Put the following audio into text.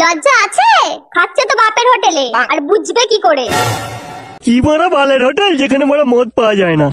লজ্জা আছে? খাচ্ছে তো বাপের হোটেলে। আর বুঝবে কি করে? কি বড় বালের হোটেল যেখানে বড় মদ পাওয়া যায় না।